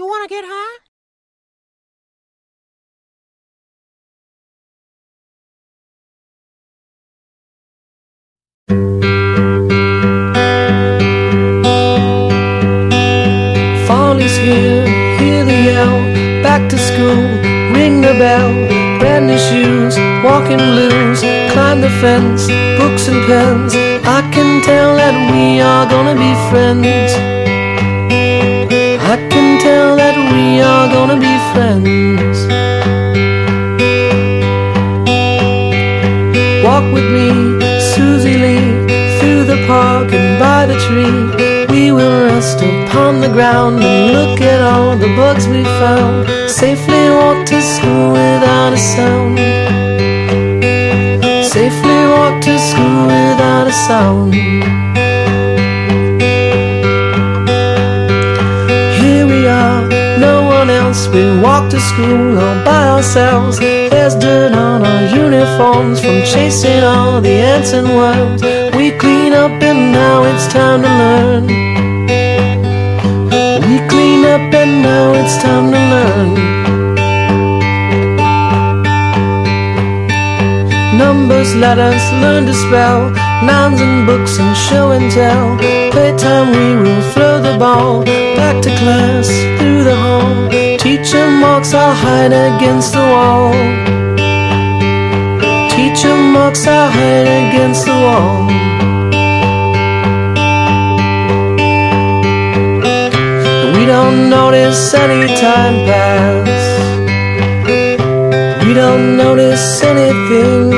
You want to get high? Fall is here, hear the yell, back to school, ring the bell, brand new shoes, walking blues, climb the fence, books and pens. I can tell that we are gonna be friends. Ground and look at all the bugs we found. Safely walk to school without a sound. Safely walk to school without a sound. Here we are, no one else. We walk to school all by ourselves. There's dirt on our uniforms from chasing all the ants and worms. We clean up and now it's time to learn. Up and now it's time to learn. Numbers, letters, learn to spell. Nouns and books and show and tell. Playtime, we will throw the ball. Back to class, through the hall. Teacher marks, I'll hide against the wall. Teacher marks, I'll hide against the wall. Don't notice any time pass. We don't notice anything.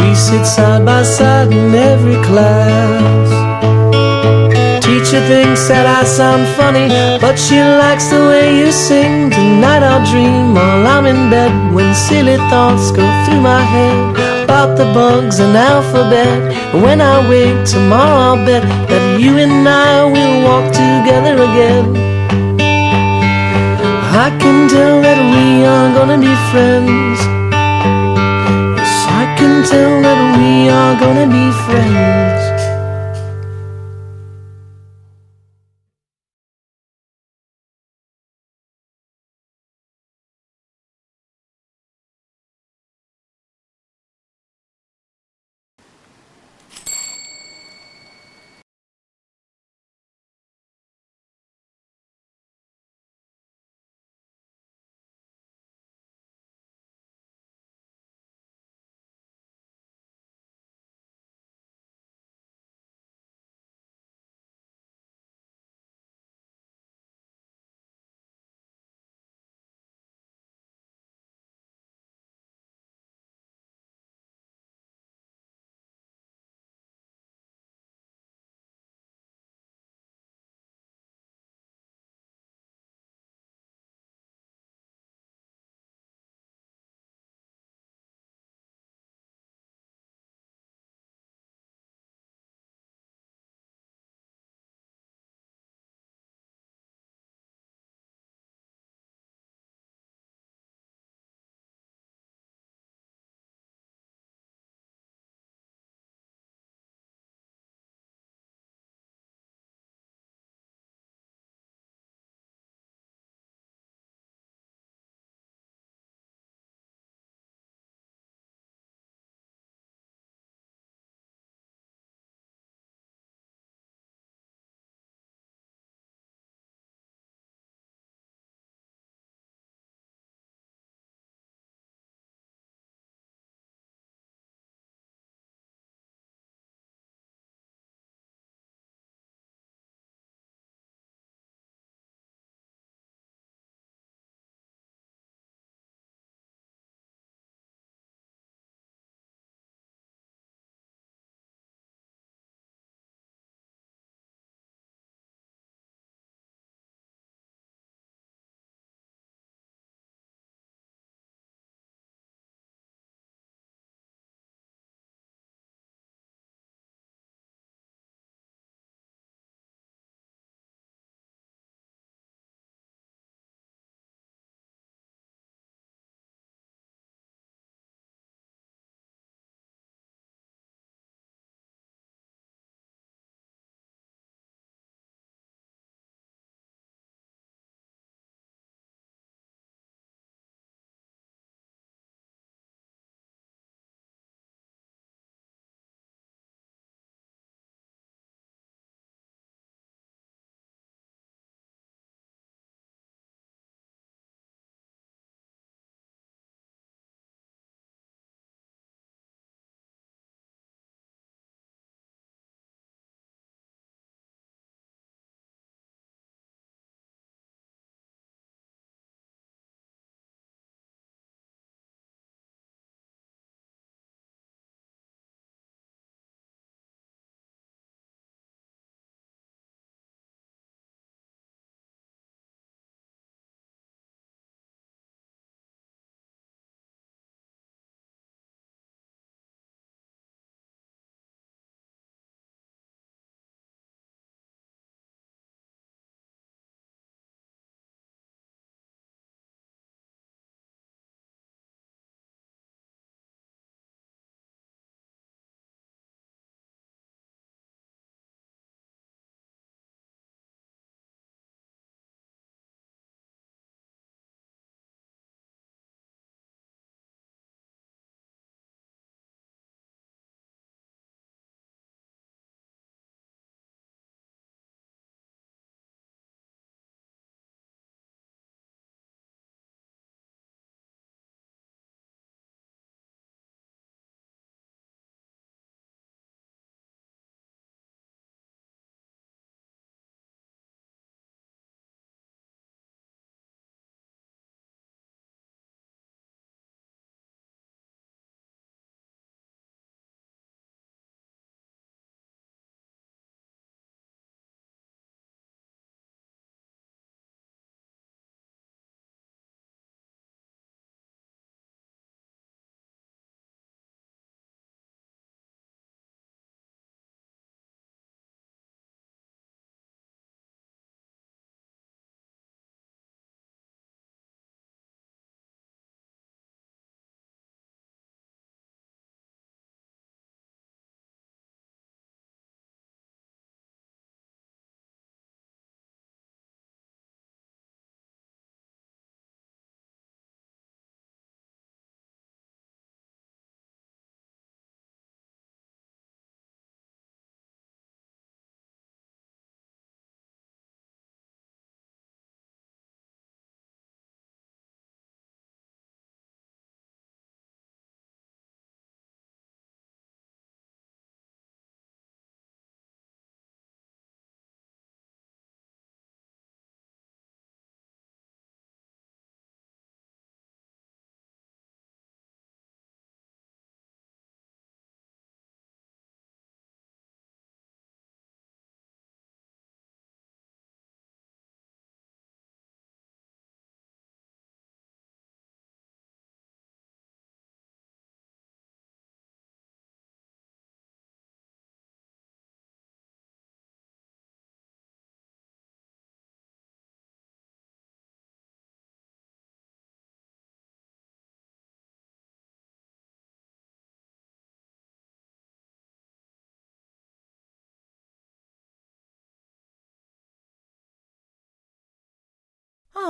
We sit side by side in every class. Teacher thinks that I sound funny, but she likes the way you sing. Tonight I'll dream while I'm in bed when silly thoughts go through my head about the bugs and alphabet. When I wake tomorrow, I'll bet that you and I will walk together again. I can tell that we are gonna be friends. Yes, I can tell that we are gonna be friends.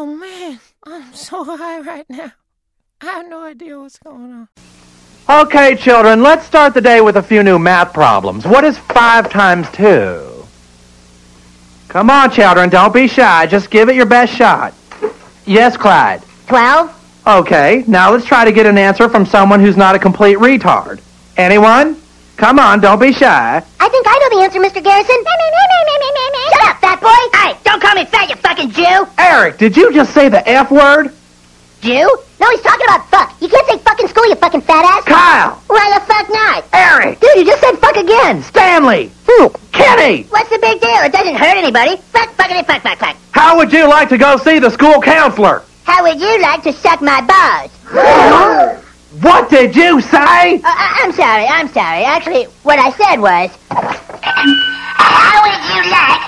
Oh man, I'm so high right now. I have no idea what's going on. Okay, children, let's start the day with a few new math problems. What is 5 times 2? Come on, children, don't be shy. Just give it your best shot. Yes, Clyde. Twelve? Okay, now let's try to get an answer from someone who's not a complete retard. Anyone? Come on, don't be shy. I think I know the answer, Mr. Garrison. Shut up, fat boy! Hey, don't call me fat, you fucking Jew! Eric, did you just say the F word? Jew? No, he's talking about fuck. You can't say fuck in school, you fucking fat ass. Kyle! Why the fuck not? Eric! Dude, you just said fuck again. Stanley! Kenny! What's the big deal? It doesn't hurt anybody. Fuck, fuckity, fuck, fuck, fuck. How would you like to go see the school counselor? How would you like to suck my balls? What did you say? Uh, I- I'm sorry, I'm sorry. Actually, what I said was,